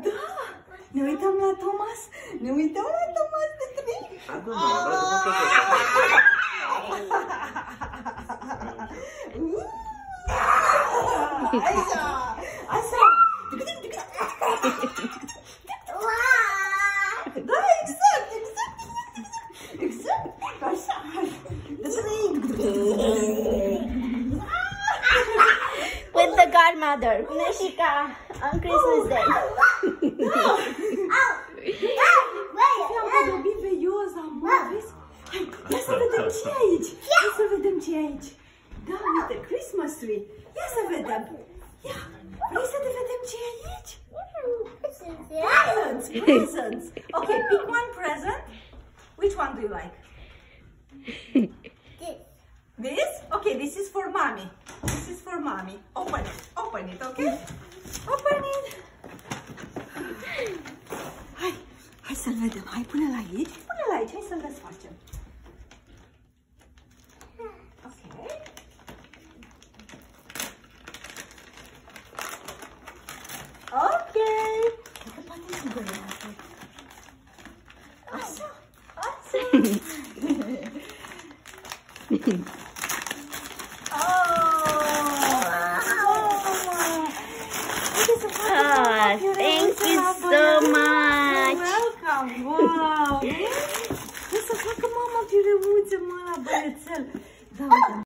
Da! Ne uităm la Thomas? Ne uităm la Thomas de trei? Acum, vreau Așa! Așa! Godmother. Pune on Christmas Day. Am podobit veioza, mă, vezi? Hai, ia să vedem ce e aici. Ia să vedem ce e aici. Da, uite, Christmas tree. Ia să vedem. Ia, vrei să te vedem ce e aici? Presents, presents. Okay, pick one present. Which one do you like? This? Okay, this is for mommy. This is for mommy. Open it. Open it, okay? Open it. Hai, hai să-l vedem. Hai, pune-l aici. Pune-l aici. Hai să-l desfacem. Ok. Ok. Cred că poate și găina asta. Așa. Așa. Ah, thank you so much. Welcome! Wow! O să facă mama pireuțe, mă, la băiețel. Da, uite.